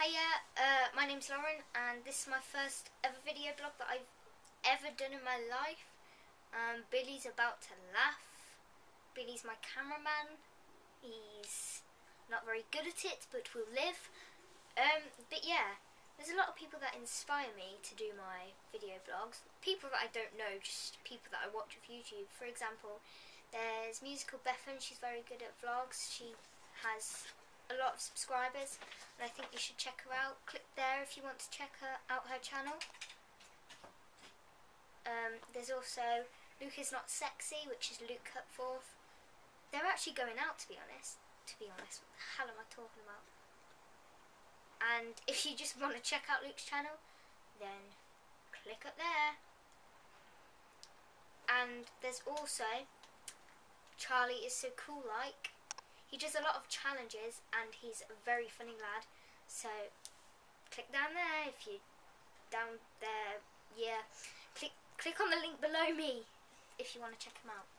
Hiya, uh, my name's Lauren and this is my first ever video blog that I've ever done in my life. Um, Billy's about to laugh. Billy's my cameraman. He's not very good at it but we'll live. Um, but yeah, there's a lot of people that inspire me to do my video blogs. People that I don't know, just people that I watch off YouTube. For example, there's Musical Bethan, she's very good at vlogs. She has a lot of subscribers and I think you should check her out. Click there if you want to check her out her channel. Um, there's also Luke is Not Sexy, which is Luke Cutforth. They're actually going out to be honest. To be honest, what the hell am I talking about? And if you just want to check out Luke's channel, then click up there. And there's also Charlie is so cool like he does a lot of challenges and he's a very funny lad. So click down there if you down there. Yeah, click click on the link below me if you want to check him out.